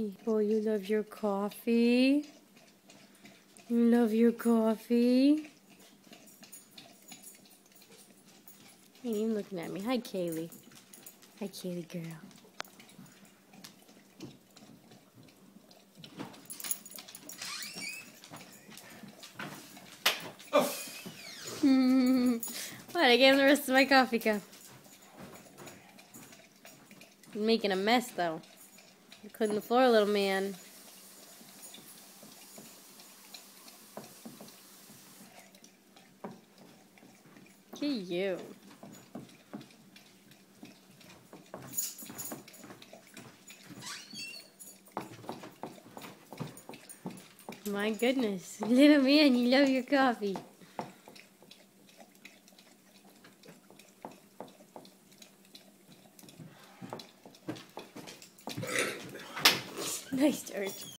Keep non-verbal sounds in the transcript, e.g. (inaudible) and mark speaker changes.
Speaker 1: Oh, you love your coffee? You love your coffee? Ain't even looking at me. Hi, Kaylee. Hi, Kaylee girl. (laughs) what? I gave him the rest of my coffee cup. I'm making a mess, though. You're cleaning the floor, little man. At you. My goodness. (laughs) Little man, you love your coffee. Nice, George.